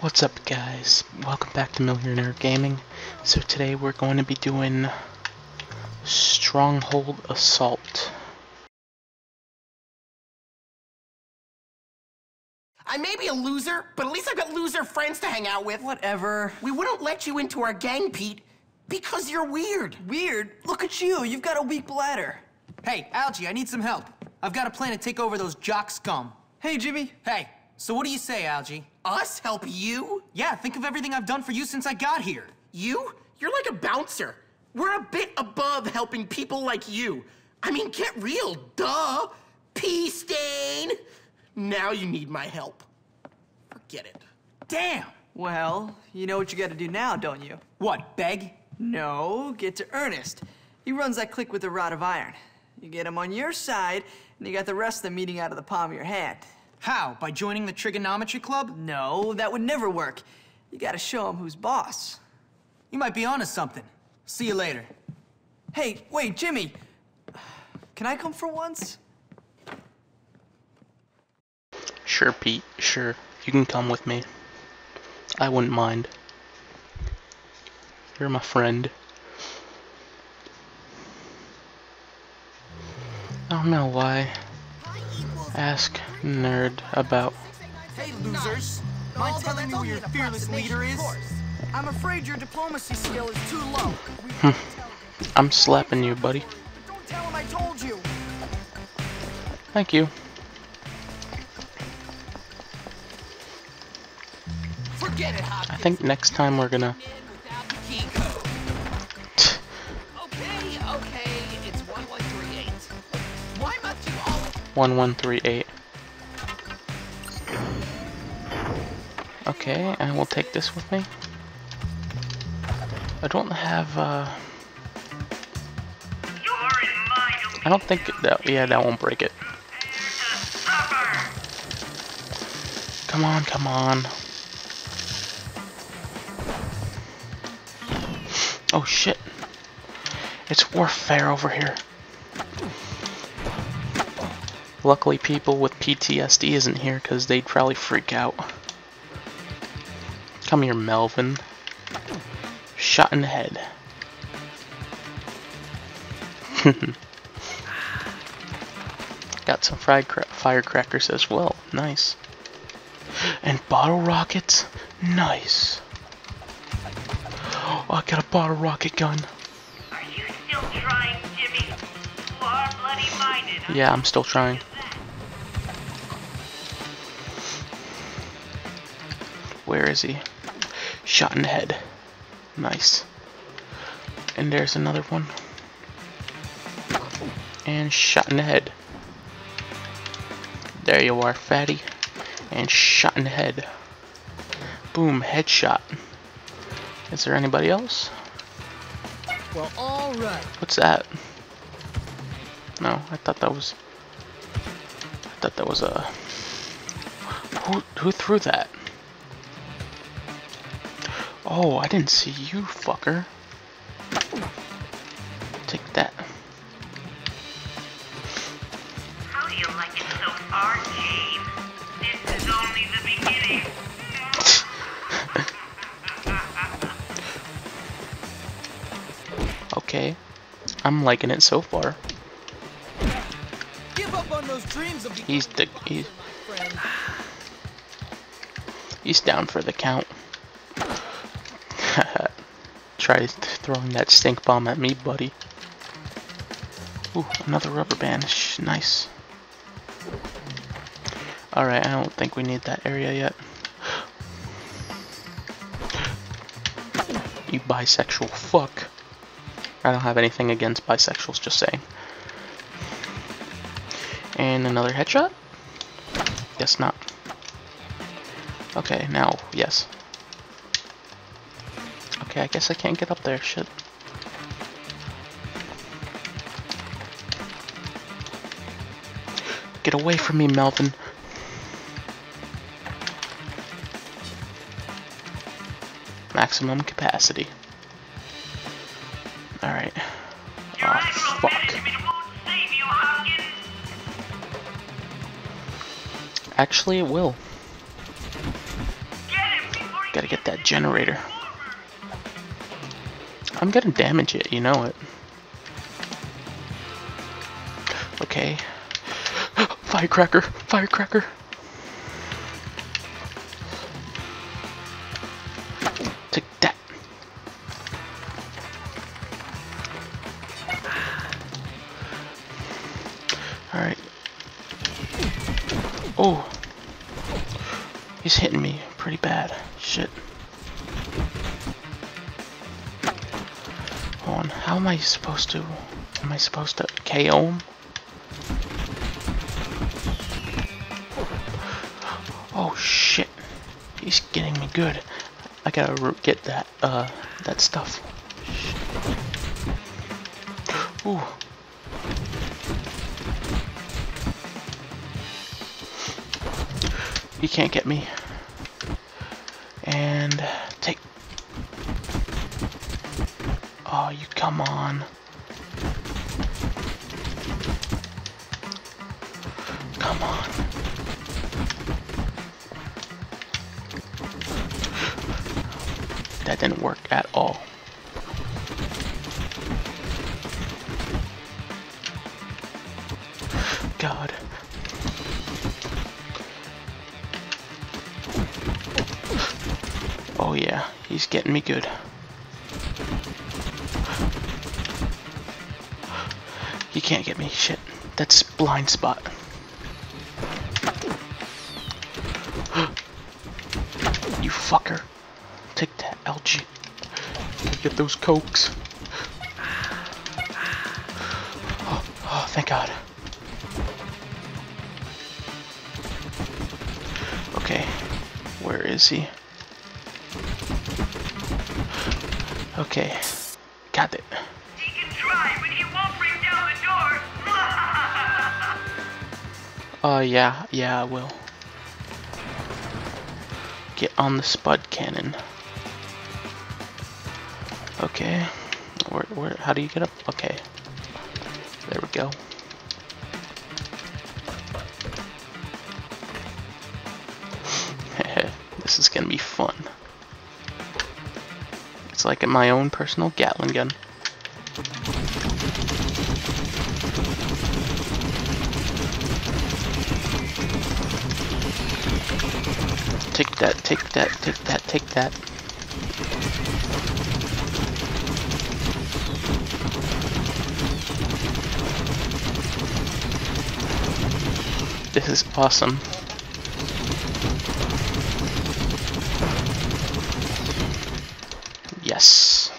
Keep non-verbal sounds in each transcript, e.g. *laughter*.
What's up guys? Welcome back to Millionaire Gaming. So today we're going to be doing Stronghold Assault. I may be a loser, but at least I've got loser friends to hang out with. Whatever. We wouldn't let you into our gang, Pete, because you're weird. Weird. Look at you. You've got a weak bladder. Hey, Algie, I need some help. I've got a plan to take over those jock scum. Hey, Jimmy. Hey, so what do you say, Algie? Us help you? Yeah, think of everything I've done for you since I got here. You? You're like a bouncer. We're a bit above helping people like you. I mean, get real, duh. Pea stain. Now you need my help. Forget it. Damn! Well, you know what you gotta do now, don't you? What, beg? No, get to Earnest. He runs that clique with a rod of iron. You get him on your side, and you got the rest of them eating out of the palm of your hand. How? By joining the trigonometry club? No, that would never work. You gotta show him who's boss. You might be onto something. See you later. Hey, wait, Jimmy. Can I come for once? Sure Pete, sure. You can come with me. I wouldn't mind. You're my friend. I don't know why. Ask nerd about Hey, losers. Mind telling me who your fearless leader is? I'm afraid your diplomacy skill is too low. Hmm. I'm slapping you, buddy. Don't tell him I told you. Thank you. Forget it, I think next time we're gonna 1138. Okay, I will take this with me. I don't have, uh... I don't think that, yeah, that won't break it. Come on, come on. Oh shit. It's warfare over here. Luckily people with PTSD isn't here because they'd probably freak out. Come here, Melvin. Shot in the head. *laughs* Got some fried firecrackers as well. Nice. And bottle rockets. Nice. Oh, I got a bottle rocket gun. Are you still trying, Jimmy? You are bloody-minded. Yeah, I'm still trying. Where is he? Shot in the head. Nice. And there's another one. And shot in the head. There you are, fatty. And shot in the head. Boom, headshot. Is there anybody else? Well, alright. What's that? No, I thought that was. I thought that was a. Who who threw that? Oh, I didn't see you, fucker. Take that. How do you like it so far, James? This is only the beginning. *laughs* Okay, I'm liking it so far. Give up on those dreams of He's the he's *sighs* he's down for the count. Try throwing that stink bomb at me, buddy. Ooh, another rubber band. Shh, nice. Alright, I don't think we need that area yet. *gasps* You bisexual fuck. I don't have anything against bisexuals, just saying. And another headshot? Guess not. Okay, now, yes. Okay, I guess I can't get up there, shit. Get away from me, Melvin. Maximum capacity. Alright. Oh, fuck. Actually, it will. Gotta get that generator. I'm gonna damage it, you know it. Okay. *gasps* Firecracker! Firecracker! Take that! Alright. Oh! He's hitting me pretty bad. Shit. How am I supposed to... Am I supposed to KO him? Oh shit. He's getting me good. I gotta get that, uh, that stuff. Ooh. You can't get me. And take. Oh, you come on. Come on. That didn't work at all. God. Oh yeah, he's getting me good. Can't get me. Shit. That's blind spot. *gasps* you fucker. Take that, Algie. Get those cokes. Oh, *gasps* oh, thank God. Okay, where is he? Okay, Uh, yeah, yeah, I will. Get on the spud cannon. Okay. Where, where, how do you get up? Okay. There we go. *laughs* this is gonna be fun. It's like my own personal Gatling gun. That, take that, take that, take that. This is awesome. Yes.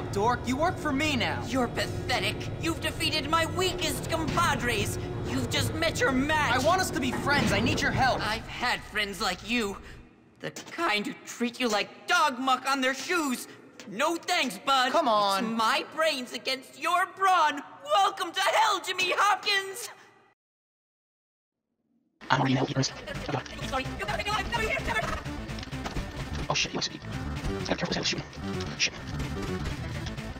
Up, dork. You work for me now. You're pathetic. You've defeated my weakest compadres. You've just met your match. I want us to be friends. I need your help. I've had friends like you. The kind who treat you like dog muck on their shoes. No thanks, bud. Come on. It's my brains against your brawn. Welcome to hell, Jimmy Hopkins. I'm already in hell, Earnest. Oh, God. Sorry. You gotta go. I'm sorry. Oh shit, he likes to eat. Gotta be careful, he's shooting. Shit.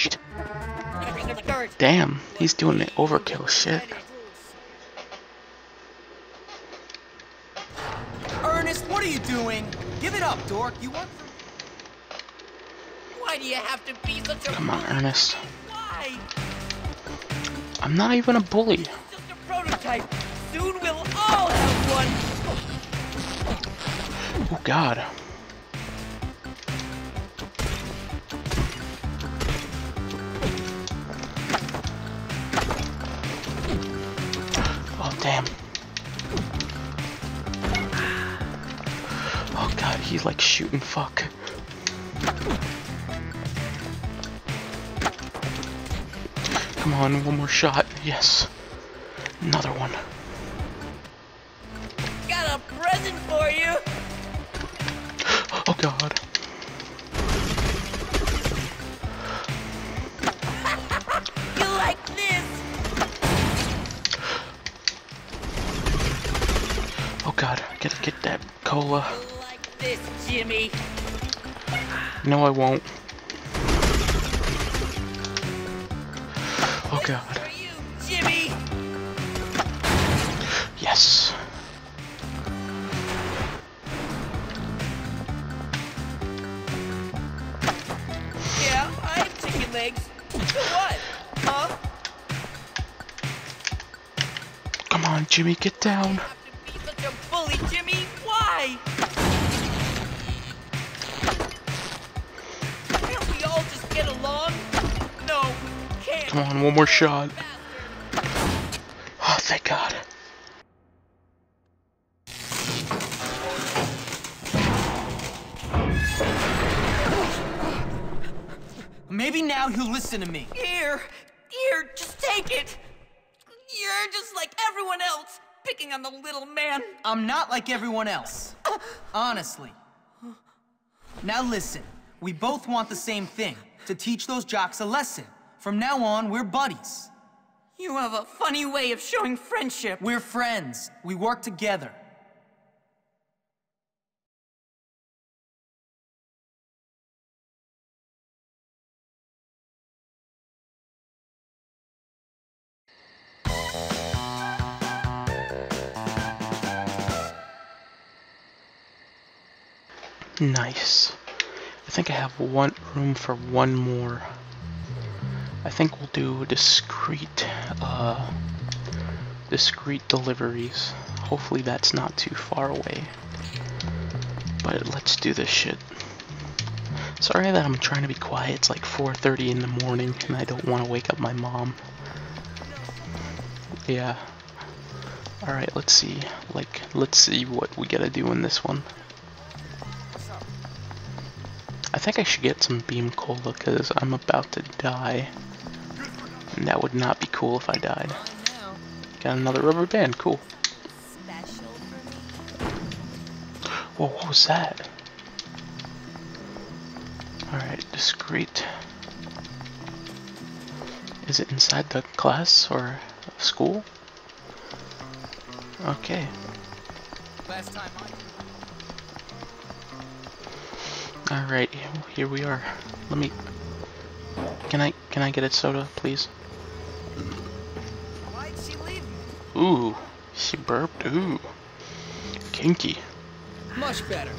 Shit. Damn, he's doing the overkill shit. Earnest, what are you doing? Give it up, dork. You work for Why do you have to be such a Come on, Earnest. Why? I'm not even a bully. Just a prototype. Soon we'll all have one. Oh god. Oh god, he's like shooting fuck. Come on, one more shot. Yes. Another one. Got a present for you! *gasps* Oh god. Like this, Jimmy? No, I won't. Oh god. You, Jimmy. Yes. Yeah, I have chicken legs. What? Huh? Come on, Jimmy, get down. Can't. Come on, one more shot. Oh, thank god. Maybe now he'll listen to me. Here, here, just take it. You're just like everyone else, picking on the little man. I'm not like everyone else. Honestly. Now listen, we both want the same thing to teach those jocks a lesson. From now on, we're buddies. You have a funny way of showing friendship. We're friends. We work together. Nice. I think I have one room for one more. I think we'll do discreet, uh, discreet deliveries. Hopefully that's not too far away. But let's do this shit. Sorry that I'm trying to be quiet. It's like 4:30 in the morning, and I don't want to wake up my mom. Yeah. All right. Let's see. Like, let's see what we gotta do in this one. I think I should get some beam cola because I'm about to die. And that would not be cool if I died. Oh, Got another rubber band, cool. Whoa, what was that? Alright, discreet. Is it inside the class or school? Okay. Last time I Alright, here we are. Let me Can I can I get a soda, please? Why'd she leave me? Ooh, she burped. Ooh. Kinky. Much better.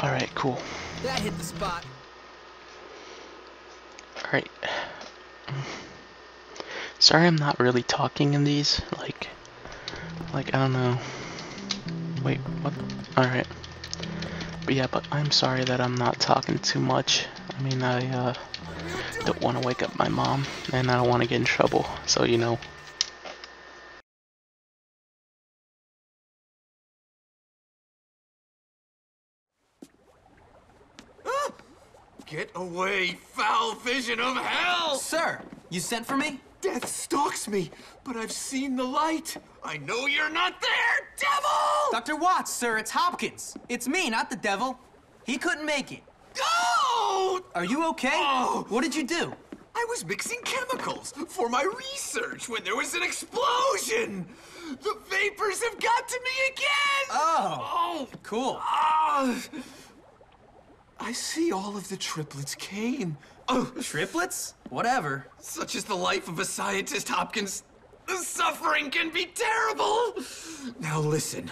Alright, cool. That hit the spot. Alright. Sorry I'm not really talking in these. Like, like, I don't know. Wait, what? Alright. But yeah, but I'm sorry that I'm not talking too much. I mean, I, uh, don't want to wake up my mom, and I don't want to get in trouble, so you know. Get away, foul vision of hell! Sir, you sent for me? Death stalks me, but I've seen the light. I know you're not there, devil! Dr. Watts, sir, it's Hopkins. It's me, not the devil. He couldn't make it. Go! Are you okay? Oh. What did you do? I was mixing chemicals for my research when there was an explosion. The vapors have got to me again. Oh. Oh. Cool. Ah. I see all of the triplets came. Oh, Triplets? Whatever. such is the life of a scientist, Hopkins. The suffering can be terrible. Now listen,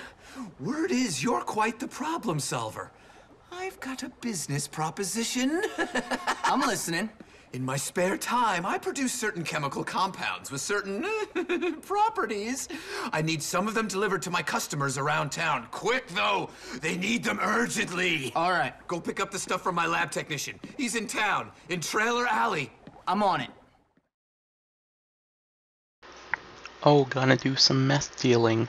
word is you're quite the problem solver. I've got a business proposition. *laughs* I'm listening. In my spare time, I produce certain chemical compounds with certain *laughs* properties. I need some of them delivered to my customers around town. Quick, though. They need them urgently. All right, Go pick up the stuff from my lab technician. He's in town, in Trailer Alley. I'm on it. Oh, gonna do some meth dealing.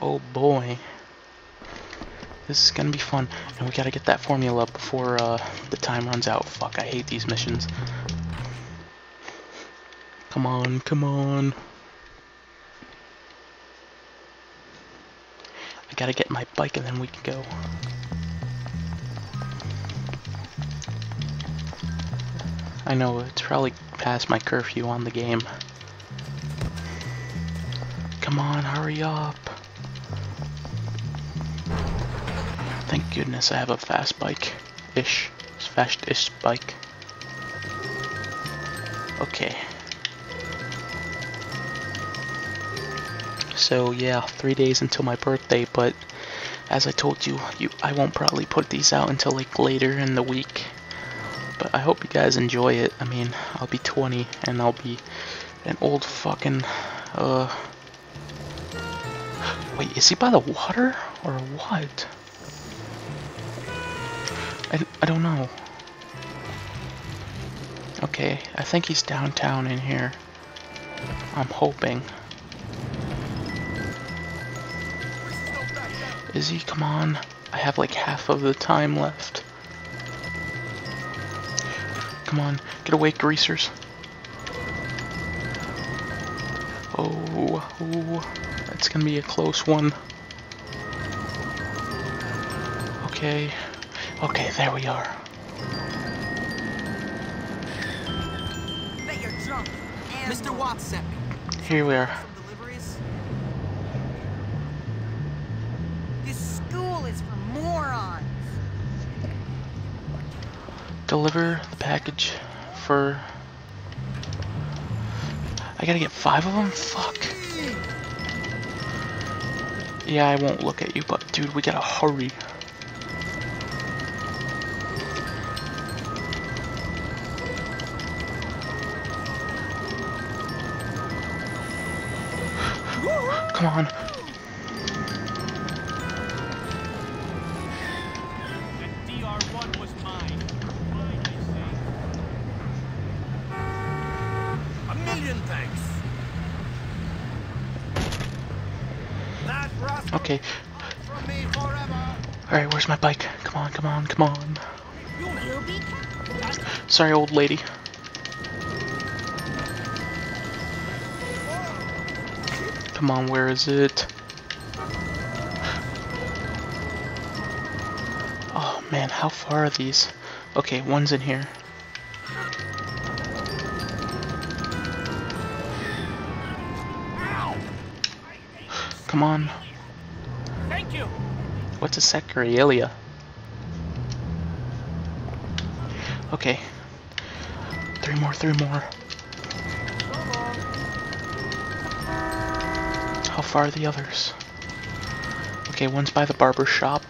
Oh boy. This is gonna be fun. And we gotta get that formula before uh, the time runs out. Fuck, I hate these missions. Come on, come on. I gotta get my bike and then we can go. I know, it's probably past my curfew on the game. Come on, hurry up. Thank goodness I have a fast bike-ish. Fast-ish bike. Okay. So yeah, three days until my birthday, but as I told you, you I won't probably put these out until like later in the week. But I hope you guys enjoy it. I mean, I'll be 20 and I'll be an old fucking uh *gasps* Wait, is he by the water or what? I, I don't know. Okay, I think he's downtown in here. I'm hoping. Is he? Come on. I have like half of the time left. Come on, get away, greasers. Oh, oh, that's gonna be a close one. Okay, okay, there we are. Bet you're drunk. Mr. Watts sent me. Here we are. Some deliveries? This school is for morons. Deliver the package for. I gotta get five of them? Fuck. Yeah, I won't look at you, but dude, we gotta hurry. That rascal Okay. from me forever. Alright, where's my bike? Come on, come on, come on. Sorry, old lady. Come on, where is it? Oh man, how far are these? Okay, one's in here. Come on. Thank you. What's a sacroilialia? Okay. Three more, three more. How far are the others? Okay, one's by the barber shop.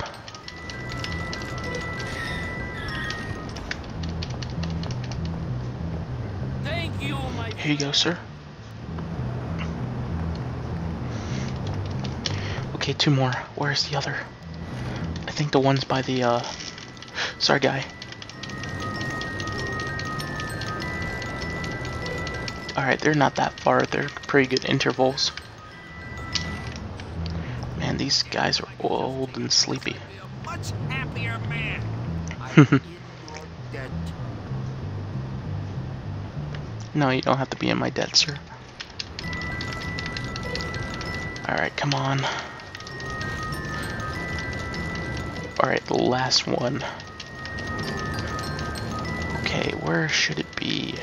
Thank you, my Here you go, sir. Okay, two more. Where's the other? I think the one's by the, uh... Sorry, guy. Alright, they're not that far. They're pretty good intervals. Man, these guys are old and sleepy. much happier man. *laughs* No, you don't have to be in my debt, sir. Alright, come on. Alright, the last one. Okay, where should it be?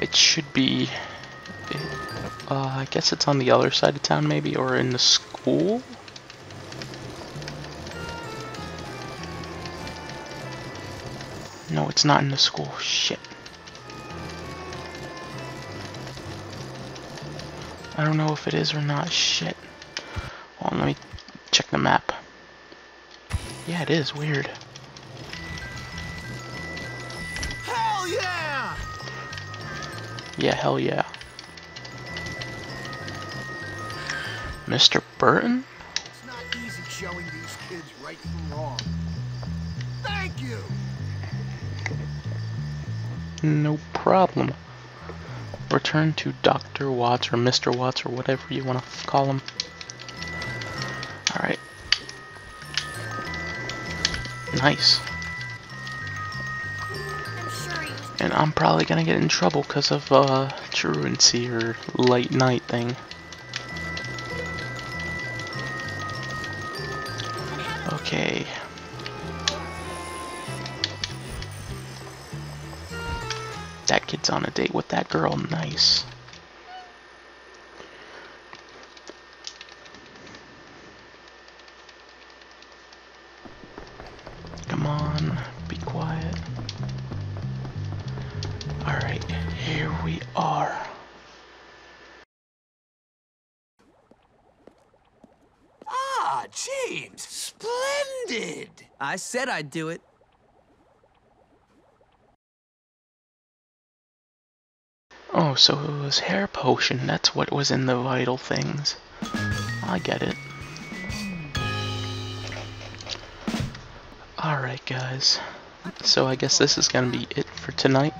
It should be... Uh, I guess it's on the other side of town, maybe, or in the school? No, it's not in the school. Shit. I don't know if it is or not. Shit. Hold on, let me check the map. Yeah, it is. Weird. Hell yeah! Yeah, hell yeah. Mr. Burton? It's not easy showing these kids right from wrong. Thank you. No problem. Return to Dr. Watts or Mr. Watts or whatever you want to call him. Alright. Nice. And I'm probably gonna get in trouble because of uh, truancy or late night thing. Okay. That kid's on a date with that girl. Nice. Ah, James, splendid! I said I'd do it. Oh, so it was hair potion. That's what was in the vital things. I get it. Alright, guys. So I guess this is going to be it for tonight.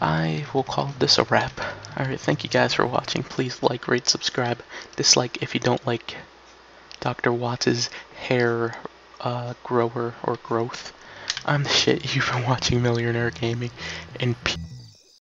I will call this a wrap. Alright, thank you guys for watching. Please like, rate, subscribe, dislike if you don't like Dr. Watts' hair uh, grower or growth. I'm the shit. You've been watching Millionaire Gaming, and.